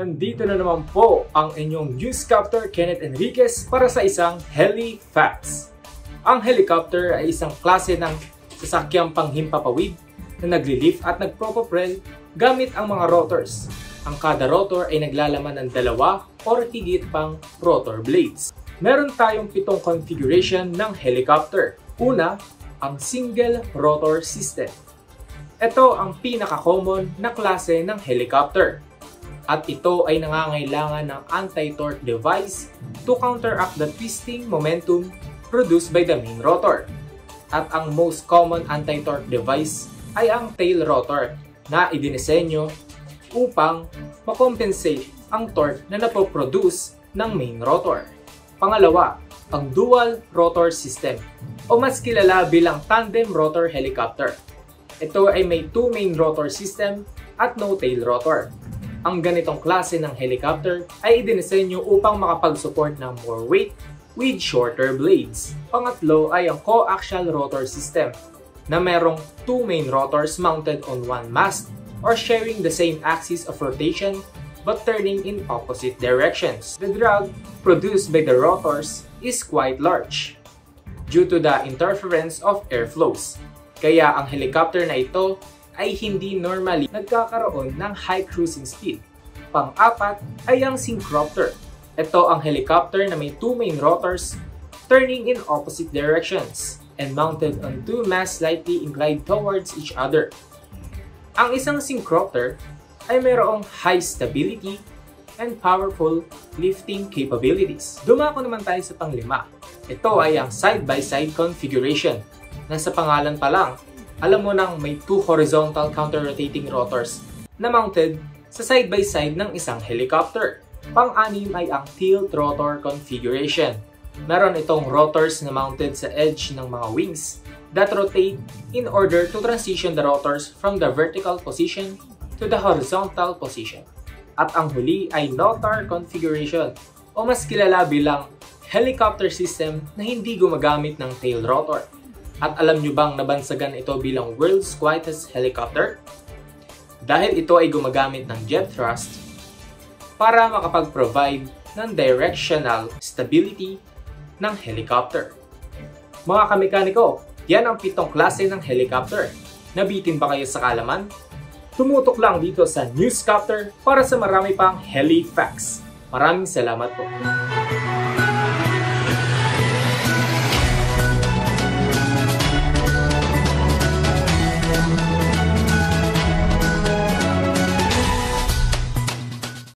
Nandito na naman po ang inyong newscapter Kenneth Enriquez para sa isang Heli Facts. Ang helicopter ay isang klase ng sasakyang panghimpapawid na nagli-lift at nagpropropel gamit ang mga rotors. Ang kada rotor ay naglalaman ng dalawa or higit pang rotor blades. Meron tayong pitong configuration ng helicopter. Una, ang single rotor system. Ito ang pinaka-common na klase ng helicopter at ito ay nangangailangan ng anti-torque device to counteract the twisting momentum produced by the main rotor. At ang most common anti-torque device ay ang tail rotor na idinisenyo upang makompensate ang torque na napoproduce ng main rotor. Pangalawa, ang dual rotor system o mas kilala bilang tandem rotor helicopter. Ito ay may two main rotor system at no tail rotor ang ganitong klase ng helicopter ay idinisenyo upang makapag-support ng more weight with shorter blades. Pangatlo ay ang coaxial rotor system na merong two main rotors mounted on one mast or sharing the same axis of rotation but turning in opposite directions. The drag produced by the rotors is quite large due to the interference of airflows. Kaya ang helicopter na ito ay hindi normally nagkakaroon ng high cruising speed. Pang-apat ay ang syncropter. Ito ang helicopter na may two main rotors turning in opposite directions and mounted on two masts slightly inclined towards each other. Ang isang syncropter ay mayroong high stability and powerful lifting capabilities. Dumako naman tayo sa panglima. Ito ay ang side-by-side -side configuration na sa pangalan pa lang alam mo nang may two horizontal counter-rotating rotors na mounted sa side-by-side -side ng isang helicopter. Pang-anim ay ang tilt rotor configuration. Meron itong rotors na mounted sa edge ng mga wings that rotate in order to transition the rotors from the vertical position to the horizontal position. At ang huli ay notar configuration o mas kilala bilang helicopter system na hindi gumagamit ng tail rotor. At alam nyo bang nabansagan ito bilang world's quietest helicopter? Dahil ito ay gumagamit ng jet thrust para makapag-provide ng directional stability ng helicopter. Mga kamekaniko, yan ang pitong klase ng helicopter. Nabitin ba kayo sa kalaman? Tumutok lang dito sa Newscopter para sa marami pang heli facts. Maraming salamat po.